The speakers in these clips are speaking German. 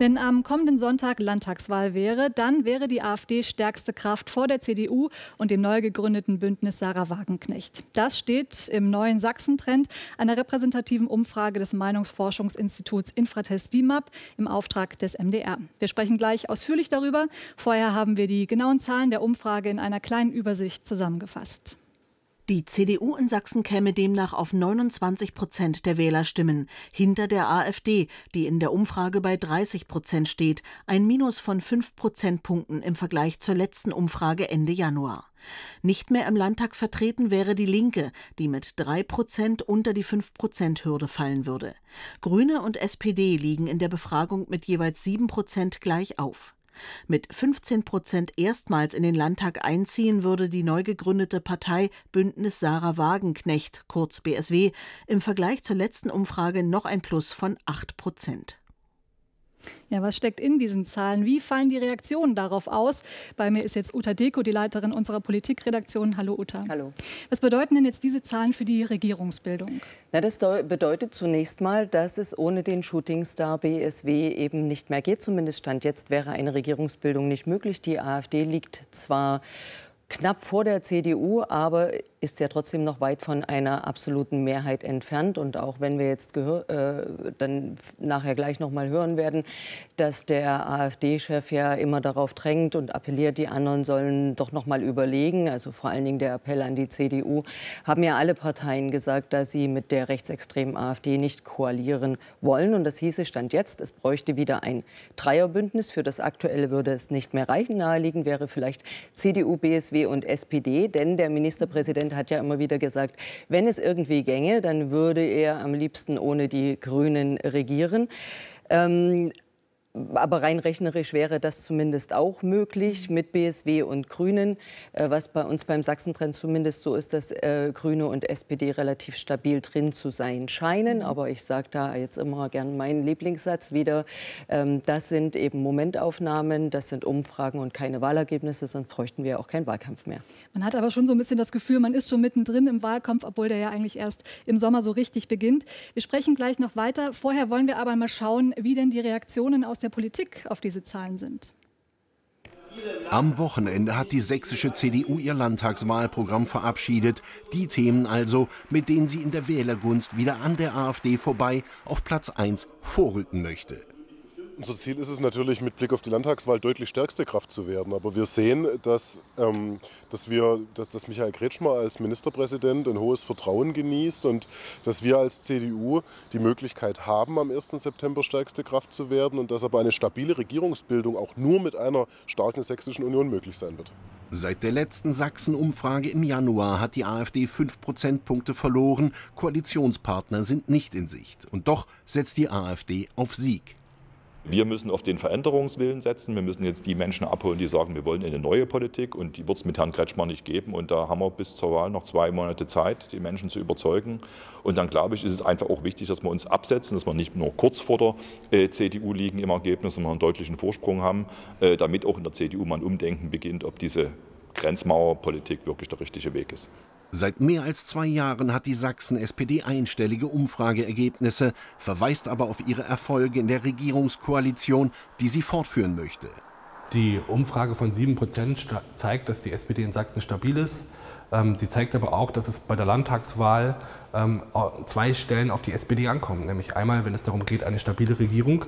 Wenn am kommenden Sonntag Landtagswahl wäre, dann wäre die AfD stärkste Kraft vor der CDU und dem neu gegründeten Bündnis Sarah Wagenknecht. Das steht im neuen Sachsen-Trend einer repräsentativen Umfrage des Meinungsforschungsinstituts Infratest DIMAP im Auftrag des MDR. Wir sprechen gleich ausführlich darüber. Vorher haben wir die genauen Zahlen der Umfrage in einer kleinen Übersicht zusammengefasst. Die CDU in Sachsen käme demnach auf 29 Prozent der Wählerstimmen, hinter der AfD, die in der Umfrage bei 30 Prozent steht, ein Minus von fünf Prozentpunkten im Vergleich zur letzten Umfrage Ende Januar. Nicht mehr im Landtag vertreten wäre die Linke, die mit drei Prozent unter die fünf Prozent Hürde fallen würde. Grüne und SPD liegen in der Befragung mit jeweils sieben Prozent gleich auf. Mit 15 Prozent erstmals in den Landtag einziehen würde die neu gegründete Partei Bündnis Sarah Wagenknecht, kurz BSW, im Vergleich zur letzten Umfrage noch ein Plus von 8 Prozent. Ja, was steckt in diesen Zahlen? Wie fallen die Reaktionen darauf aus? Bei mir ist jetzt Uta Deko, die Leiterin unserer Politikredaktion. Hallo Uta. Hallo. Was bedeuten denn jetzt diese Zahlen für die Regierungsbildung? Na, das bedeutet zunächst mal, dass es ohne den Shootingstar BSW eben nicht mehr geht. Zumindest Stand jetzt wäre eine Regierungsbildung nicht möglich. Die AfD liegt zwar knapp vor der CDU, aber ist ja trotzdem noch weit von einer absoluten Mehrheit entfernt. Und auch wenn wir jetzt äh, dann nachher gleich noch mal hören werden, dass der AfD-Chef ja immer darauf drängt und appelliert, die anderen sollen doch noch mal überlegen. Also vor allen Dingen der Appell an die CDU, haben ja alle Parteien gesagt, dass sie mit der rechtsextremen AfD nicht koalieren wollen. Und das hieße Stand jetzt, es bräuchte wieder ein Dreierbündnis. Für das aktuelle würde es nicht mehr reichen. Naheliegend wäre vielleicht CDU, BSW und SPD, denn der Ministerpräsident Präsident hat ja immer wieder gesagt, wenn es irgendwie gänge, dann würde er am liebsten ohne die Grünen regieren. Ähm, aber rein rechnerisch wäre das zumindest auch möglich mit BSW und Grünen, äh, was bei uns beim Sachsentrend zumindest so ist, dass äh, Grüne und SPD relativ stabil drin zu sein scheinen. Mhm. Aber ich sage da jetzt immer gern meinen Lieblingssatz wieder. Ähm, das sind eben Momentaufnahmen, das sind Umfragen und keine Wahlergebnisse, sonst bräuchten wir auch keinen Wahlkampf mehr. Man hat aber schon so ein bisschen das Gefühl, man ist schon mittendrin im Wahlkampf, obwohl der ja eigentlich erst im Sommer so richtig beginnt. Wir sprechen gleich noch weiter. Vorher wollen wir aber mal schauen, wie denn die Reaktionen aus der Politik auf diese Zahlen sind. Am Wochenende hat die sächsische CDU ihr Landtagswahlprogramm verabschiedet. Die Themen also, mit denen sie in der Wählergunst wieder an der AfD vorbei auf Platz 1 vorrücken möchte. Unser Ziel ist es natürlich, mit Blick auf die Landtagswahl deutlich stärkste Kraft zu werden. Aber wir sehen, dass, ähm, dass, wir, dass, dass Michael Kretschmer als Ministerpräsident ein hohes Vertrauen genießt und dass wir als CDU die Möglichkeit haben, am 1. September stärkste Kraft zu werden und dass aber eine stabile Regierungsbildung auch nur mit einer starken sächsischen Union möglich sein wird. Seit der letzten Sachsen-Umfrage im Januar hat die AfD fünf Prozentpunkte verloren. Koalitionspartner sind nicht in Sicht. Und doch setzt die AfD auf Sieg. Wir müssen auf den Veränderungswillen setzen. Wir müssen jetzt die Menschen abholen, die sagen, wir wollen eine neue Politik und die wird es mit Herrn Kretschmer nicht geben. Und da haben wir bis zur Wahl noch zwei Monate Zeit, die Menschen zu überzeugen. Und dann glaube ich, ist es einfach auch wichtig, dass wir uns absetzen, dass wir nicht nur kurz vor der äh, CDU liegen im Ergebnis, sondern einen deutlichen Vorsprung haben, äh, damit auch in der CDU mal ein Umdenken beginnt, ob diese Grenzmauerpolitik wirklich der richtige Weg ist. Seit mehr als zwei Jahren hat die Sachsen-SPD einstellige Umfrageergebnisse, verweist aber auf ihre Erfolge in der Regierungskoalition, die sie fortführen möchte. Die Umfrage von 7 Prozent zeigt, dass die SPD in Sachsen stabil ist. Ähm, sie zeigt aber auch, dass es bei der Landtagswahl ähm, zwei Stellen auf die SPD ankommt. Nämlich einmal, wenn es darum geht, eine stabile Regierung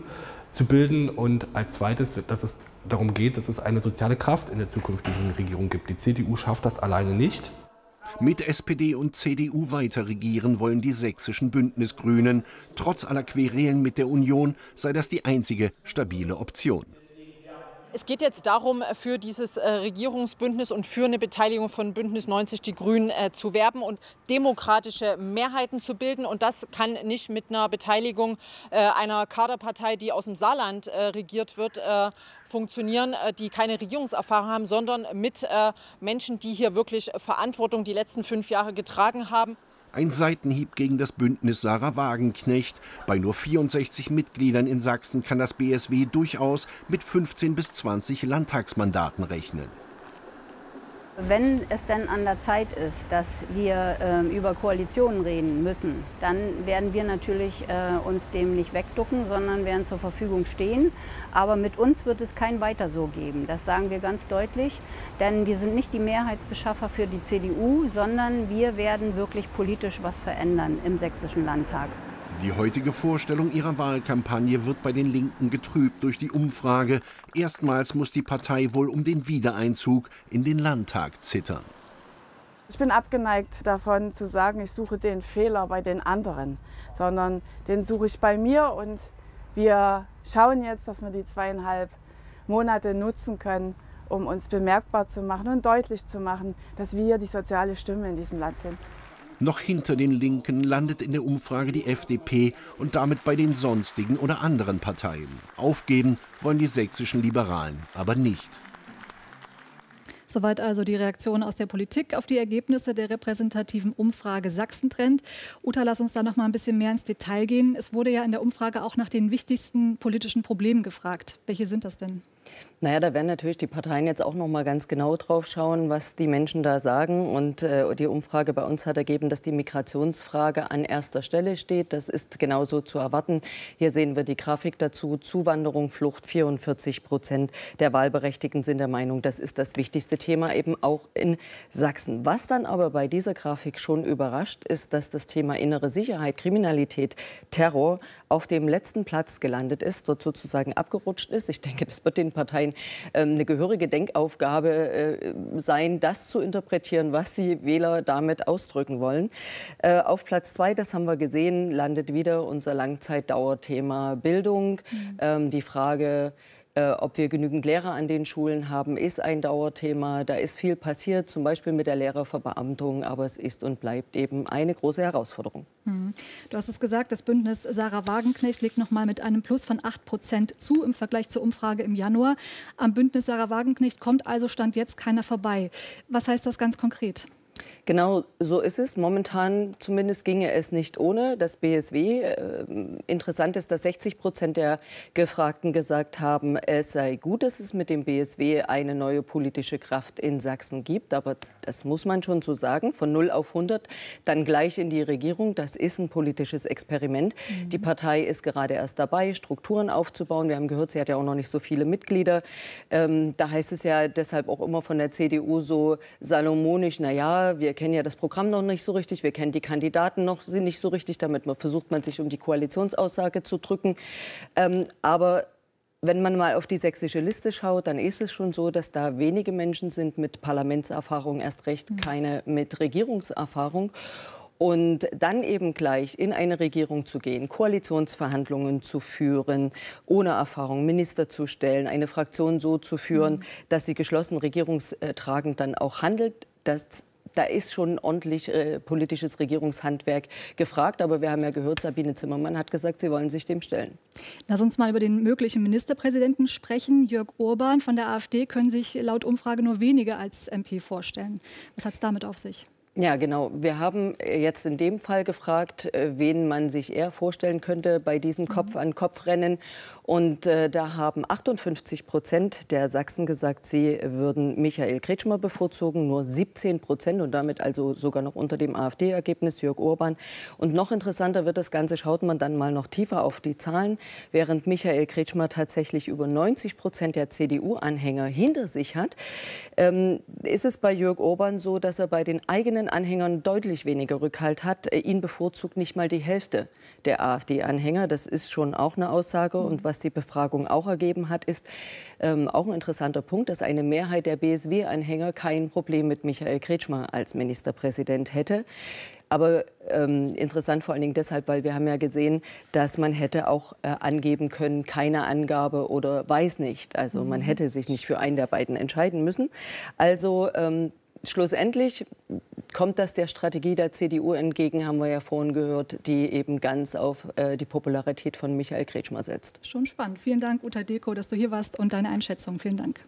zu bilden und als zweites, dass es darum geht, dass es eine soziale Kraft in der zukünftigen Regierung gibt. Die CDU schafft das alleine nicht. Mit SPD und CDU weiter regieren wollen die sächsischen Bündnisgrünen. Trotz aller Querelen mit der Union sei das die einzige stabile Option. Es geht jetzt darum, für dieses äh, Regierungsbündnis und für eine Beteiligung von Bündnis 90 Die Grünen äh, zu werben und demokratische Mehrheiten zu bilden. Und das kann nicht mit einer Beteiligung äh, einer Kaderpartei, die aus dem Saarland regiert wird, funktionieren, die keine Regierungserfahrung haben, sondern mit Menschen, die hier wirklich Verantwortung die letzten fünf Jahre getragen haben. Ein Seitenhieb gegen das Bündnis Sarah Wagenknecht. Bei nur 64 Mitgliedern in Sachsen kann das BSW durchaus mit 15 bis 20 Landtagsmandaten rechnen. Wenn es denn an der Zeit ist, dass wir äh, über Koalitionen reden müssen, dann werden wir natürlich äh, uns dem nicht wegducken, sondern werden zur Verfügung stehen. Aber mit uns wird es kein Weiter so geben. Das sagen wir ganz deutlich. Denn wir sind nicht die Mehrheitsbeschaffer für die CDU, sondern wir werden wirklich politisch was verändern im Sächsischen Landtag. Die heutige Vorstellung ihrer Wahlkampagne wird bei den Linken getrübt durch die Umfrage. Erstmals muss die Partei wohl um den Wiedereinzug in den Landtag zittern. Ich bin abgeneigt davon zu sagen, ich suche den Fehler bei den anderen, sondern den suche ich bei mir und wir schauen jetzt, dass wir die zweieinhalb Monate nutzen können, um uns bemerkbar zu machen und deutlich zu machen, dass wir die soziale Stimme in diesem Land sind. Noch hinter den Linken landet in der Umfrage die FDP und damit bei den sonstigen oder anderen Parteien. Aufgeben wollen die sächsischen Liberalen aber nicht. Soweit also die Reaktion aus der Politik auf die Ergebnisse der repräsentativen Umfrage Sachsen-Trend. Uta, lass uns da noch mal ein bisschen mehr ins Detail gehen. Es wurde ja in der Umfrage auch nach den wichtigsten politischen Problemen gefragt. Welche sind das denn? Naja, da werden natürlich die Parteien jetzt auch noch mal ganz genau drauf schauen, was die Menschen da sagen. Und äh, die Umfrage bei uns hat ergeben, dass die Migrationsfrage an erster Stelle steht. Das ist genauso zu erwarten. Hier sehen wir die Grafik dazu. Zuwanderung, Flucht, 44 Prozent der Wahlberechtigten sind der Meinung, das ist das wichtigste Thema eben auch in Sachsen. Was dann aber bei dieser Grafik schon überrascht, ist, dass das Thema innere Sicherheit, Kriminalität, Terror auf dem letzten Platz gelandet ist, dort sozusagen abgerutscht ist. Ich denke, das wird den Parteien ähm, eine gehörige Denkaufgabe äh, sein, das zu interpretieren, was die Wähler damit ausdrücken wollen. Äh, auf Platz zwei, das haben wir gesehen, landet wieder unser Langzeitdauerthema Bildung. Mhm. Ähm, die Frage, äh, ob wir genügend Lehrer an den Schulen haben, ist ein Dauerthema. Da ist viel passiert, zum Beispiel mit der Lehrerverbeamtung, aber es ist und bleibt eben eine große Herausforderung. Mhm. Du hast es gesagt, das Bündnis Sarah Wagenknecht legt noch mal mit einem Plus von 8 Prozent zu im Vergleich zur Umfrage im Januar. Am Bündnis Sarah Wagenknecht kommt also Stand jetzt keiner vorbei. Was heißt das ganz konkret? Genau so ist es. Momentan zumindest ginge es nicht ohne das BSW. Äh, interessant ist, dass 60 Prozent der Gefragten gesagt haben, es sei gut, dass es mit dem BSW eine neue politische Kraft in Sachsen gibt. Aber das muss man schon so sagen, von 0 auf 100 dann gleich in die Regierung. Das ist ein politisches Experiment. Mhm. Die Partei ist gerade erst dabei, Strukturen aufzubauen. Wir haben gehört, sie hat ja auch noch nicht so viele Mitglieder. Ähm, da heißt es ja deshalb auch immer von der CDU so salomonisch, na ja, wir kennen ja das Programm noch nicht so richtig, wir kennen die Kandidaten noch nicht so richtig, damit versucht man sich um die Koalitionsaussage zu drücken. Ähm, aber wenn man mal auf die sächsische Liste schaut, dann ist es schon so, dass da wenige Menschen sind mit Parlamentserfahrung, erst recht mhm. keine mit Regierungserfahrung. Und dann eben gleich in eine Regierung zu gehen, Koalitionsverhandlungen zu führen, ohne Erfahrung Minister zu stellen, eine Fraktion so zu führen, mhm. dass sie geschlossen regierungstragend dann auch handelt, das da ist schon ordentlich äh, politisches Regierungshandwerk gefragt. Aber wir haben ja gehört, Sabine Zimmermann hat gesagt, sie wollen sich dem stellen. Lass uns mal über den möglichen Ministerpräsidenten sprechen. Jörg Urban von der AfD können sich laut Umfrage nur wenige als MP vorstellen. Was hat es damit auf sich? Ja, genau. Wir haben jetzt in dem Fall gefragt, äh, wen man sich eher vorstellen könnte bei diesem Kopf-an-Kopf-Rennen. Und äh, da haben 58 Prozent der Sachsen gesagt, sie würden Michael Kretschmer bevorzugen, nur 17 Prozent und damit also sogar noch unter dem AfD-Ergebnis Jörg Urban. Und noch interessanter wird das Ganze, schaut man dann mal noch tiefer auf die Zahlen. Während Michael Kretschmer tatsächlich über 90 Prozent der CDU-Anhänger hinter sich hat, ähm, ist es bei Jörg Urban so, dass er bei den eigenen Anhängern deutlich weniger Rückhalt hat. Ihn bevorzugt nicht mal die Hälfte der AfD-Anhänger. Das ist schon auch eine Aussage. Und was die Befragung auch ergeben hat, ist ähm, auch ein interessanter Punkt, dass eine Mehrheit der BSW-Anhänger kein Problem mit Michael Kretschmer als Ministerpräsident hätte. Aber ähm, interessant vor allen Dingen deshalb, weil wir haben ja gesehen, dass man hätte auch äh, angeben können, keine Angabe oder weiß nicht. Also man mhm. hätte sich nicht für einen der beiden entscheiden müssen. Also ähm, schlussendlich kommt das der Strategie der CDU entgegen, haben wir ja vorhin gehört, die eben ganz auf äh, die Popularität von Michael Kretschmer setzt. Schon spannend. Vielen Dank, Uta Deko, dass du hier warst und deine Einschätzung. Vielen Dank.